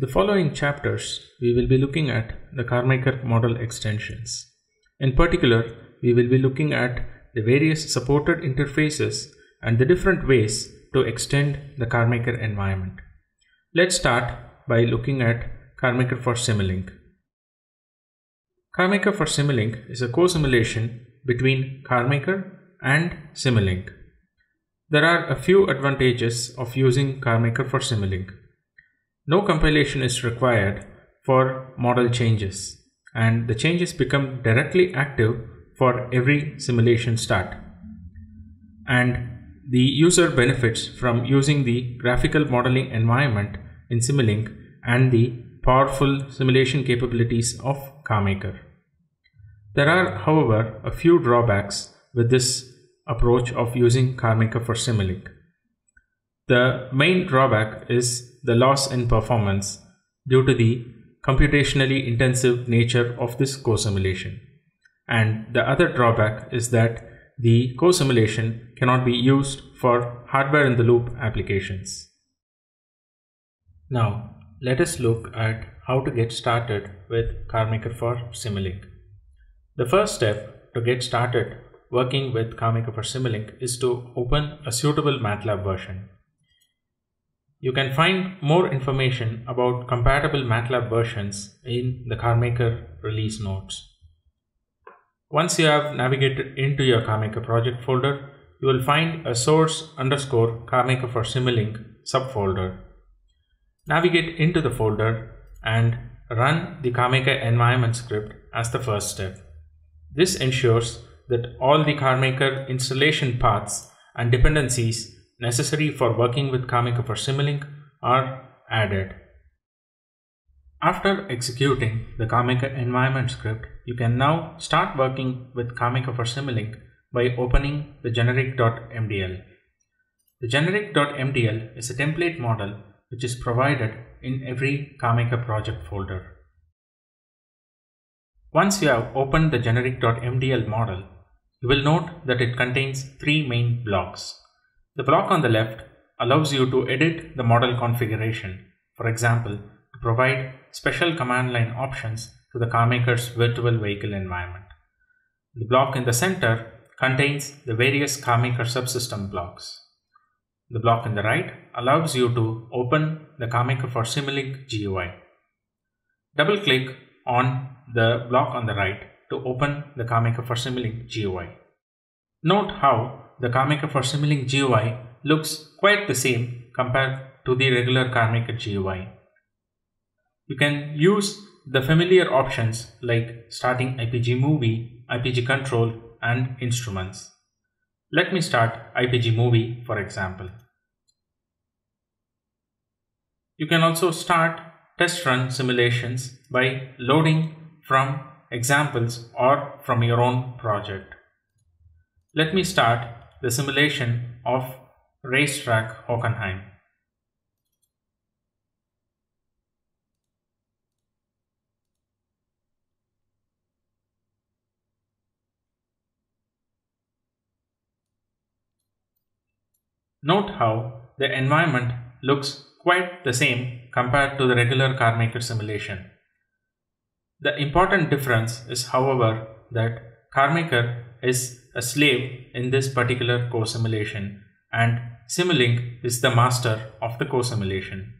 the following chapters, we will be looking at the CarMaker model extensions. In particular, we will be looking at the various supported interfaces and the different ways to extend the CarMaker environment. Let's start by looking at CarMaker for Simulink. CarMaker for Simulink is a co-simulation between CarMaker and Simulink. There are a few advantages of using CarMaker for Simulink. No compilation is required for model changes and the changes become directly active for every simulation start. And the user benefits from using the graphical modeling environment in Simulink and the powerful simulation capabilities of CarMaker. There are, however, a few drawbacks with this approach of using CarMaker for Simulink. The main drawback is the loss in performance due to the computationally intensive nature of this co-simulation. And the other drawback is that the co-simulation cannot be used for hardware-in-the-loop applications. Now, let us look at how to get started with CarMaker for Simulink. The first step to get started working with CarMaker for Simulink is to open a suitable MATLAB version. You can find more information about compatible MATLAB versions in the CarMaker release notes. Once you have navigated into your CarMaker project folder, you will find a source underscore CarMaker for Simulink subfolder. Navigate into the folder and run the CarMaker environment script as the first step. This ensures that all the CarMaker installation paths and dependencies necessary for working with CarMaker for are added. After executing the CarMaker environment script, you can now start working with CarMaker for by opening the generic.mdl. The generic.mdl is a template model which is provided in every CarMaker project folder. Once you have opened the generic.mdl model, you will note that it contains three main blocks. The block on the left allows you to edit the model configuration, for example, to provide special command line options to the CarMaker's virtual vehicle environment. The block in the center contains the various CarMaker subsystem blocks. The block in the right allows you to open the CarMaker for Simulink GUI. Double click on the block on the right to open the CarMaker for Simulink GUI. Note how the CarMaker for Simulink GUI looks quite the same compared to the regular CarMaker GUI. You can use the familiar options like starting IPG movie, IPG control and instruments. Let me start IPG movie for example. You can also start test run simulations by loading from examples or from your own project. Let me start the simulation of racetrack Hockenheim. Note how the environment looks quite the same compared to the regular CarMaker simulation. The important difference is however that CarMaker is a slave in this particular co-simulation and Simulink is the master of the co-simulation.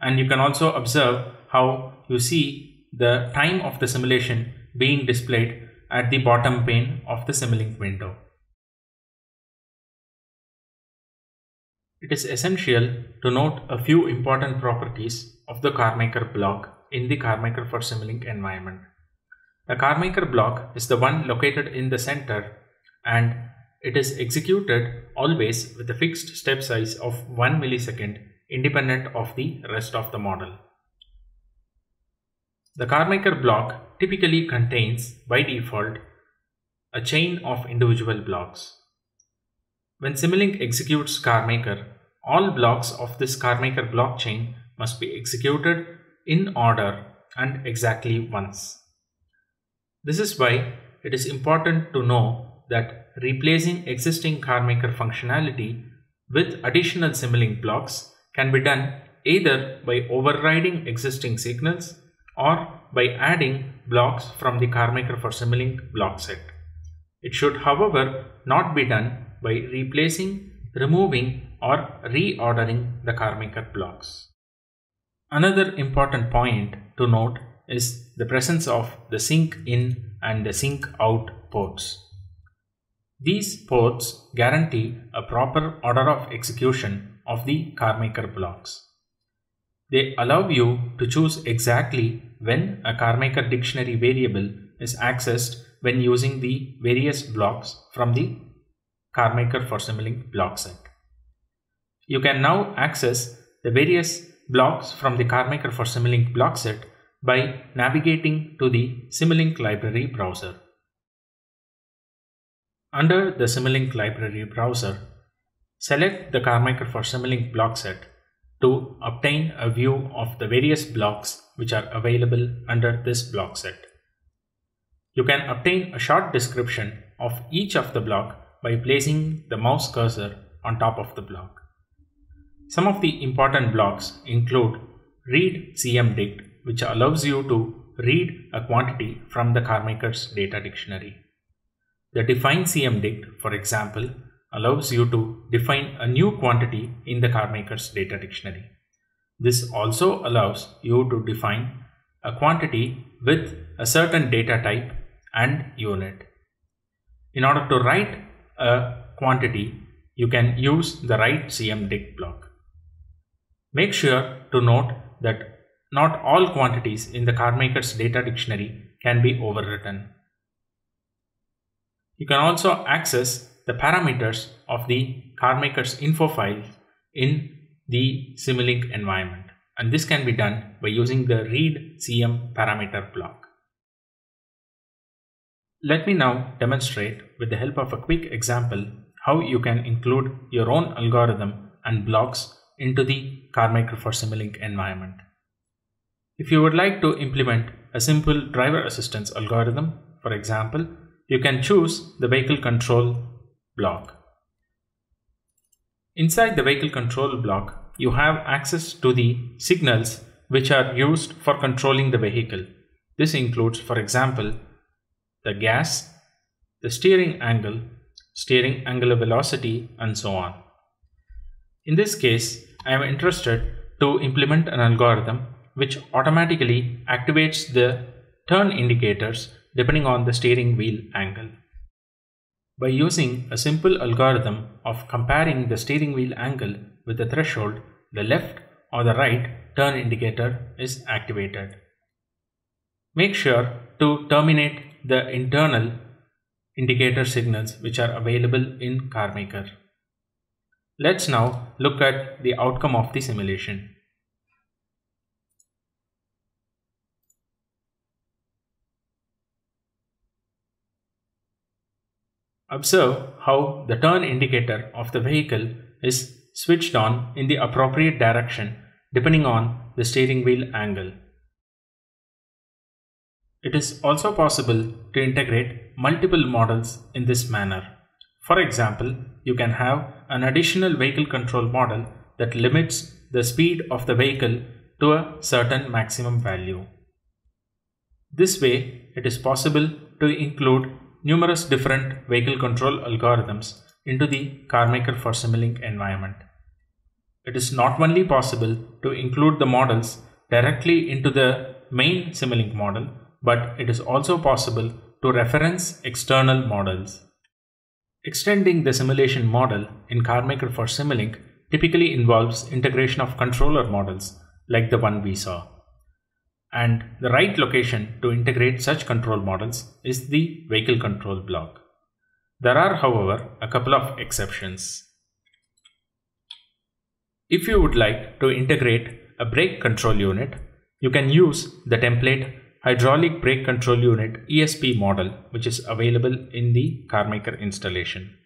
And you can also observe how you see the time of the simulation being displayed at the bottom pane of the Simulink window. It is essential to note a few important properties of the CarMaker block in the CarMaker for Simulink environment. The CarMaker block is the one located in the center and it is executed always with a fixed step size of 1 millisecond independent of the rest of the model. The CarMaker block typically contains by default a chain of individual blocks. When Simulink executes CarMaker, all blocks of this CarMaker blockchain must be executed in order and exactly once. This is why it is important to know that replacing existing CarMaker functionality with additional Simulink blocks can be done either by overriding existing signals or by adding blocks from the CarMaker for Simulink block set. It should however not be done by replacing, removing or reordering the CarMaker blocks. Another important point to note is the presence of the sync in and the sync out ports. These ports guarantee a proper order of execution of the CarMaker blocks. They allow you to choose exactly when a CarMaker dictionary variable is accessed when using the various blocks from the CarMaker for Simulink block set. You can now access the various blocks from the CarMaker for Simulink block set by navigating to the Simulink library browser. Under the Simulink library browser, select the CarMaker for Simulink block set to obtain a view of the various blocks which are available under this block set. You can obtain a short description of each of the block by placing the mouse cursor on top of the block. Some of the important blocks include read cmdict which allows you to read a quantity from the CarMaker's data dictionary. The define cmdict, for example, allows you to define a new quantity in the CarMaker's data dictionary. This also allows you to define a quantity with a certain data type and unit. In order to write a quantity, you can use the write cmdict block. Make sure to note that not all quantities in the CarMaker's data dictionary can be overwritten. You can also access the parameters of the CarMaker's info file in the Simulink environment and this can be done by using the read cm parameter block. Let me now demonstrate with the help of a quick example how you can include your own algorithm and blocks into the CarMaker for Simulink environment. If you would like to implement a simple driver assistance algorithm, for example, you can choose the vehicle control block. Inside the vehicle control block, you have access to the signals which are used for controlling the vehicle. This includes, for example, the gas, the steering angle, steering angular velocity, and so on. In this case, I am interested to implement an algorithm which automatically activates the turn indicators depending on the steering wheel angle. By using a simple algorithm of comparing the steering wheel angle with the threshold, the left or the right turn indicator is activated. Make sure to terminate the internal indicator signals which are available in CarMaker. Let's now look at the outcome of the simulation. Observe how the turn indicator of the vehicle is switched on in the appropriate direction depending on the steering wheel angle. It is also possible to integrate multiple models in this manner. For example, you can have an additional vehicle control model that limits the speed of the vehicle to a certain maximum value. This way, it is possible to include numerous different vehicle control algorithms into the CarMaker for Simulink environment. It is not only possible to include the models directly into the main Simulink model, but it is also possible to reference external models. Extending the simulation model in CarMaker for Simulink typically involves integration of controller models like the one we saw and the right location to integrate such control models is the vehicle control block. There are however a couple of exceptions. If you would like to integrate a brake control unit, you can use the template hydraulic brake control unit ESP model which is available in the CarMaker installation.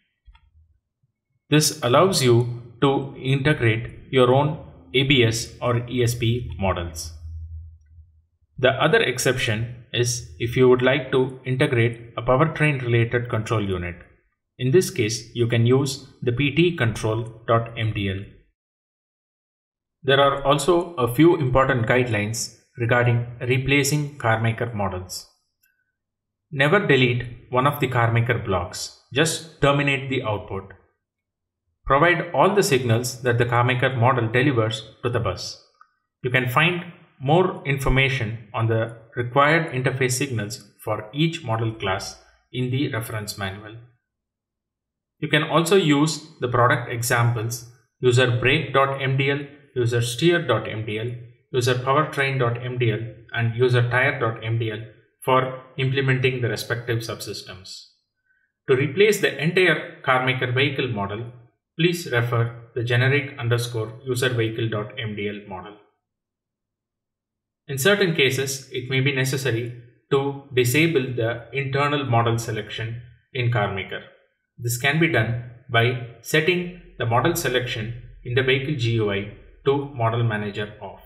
This allows you to integrate your own ABS or ESP models. The other exception is if you would like to integrate a powertrain related control unit. In this case, you can use the pt control.mdl. There are also a few important guidelines regarding replacing CarMaker models. Never delete one of the CarMaker blocks, just terminate the output. Provide all the signals that the CarMaker model delivers to the bus. You can find more information on the required interface signals for each model class in the reference manual. You can also use the product examples user brake.mdl, user steer.mdl, user powertrain.mdl and user tire.mdl for implementing the respective subsystems. To replace the entire carmaker vehicle model, please refer the generic underscore user vehicle.mdl model. In certain cases, it may be necessary to disable the internal model selection in CarMaker. This can be done by setting the model selection in the vehicle GUI to model manager off.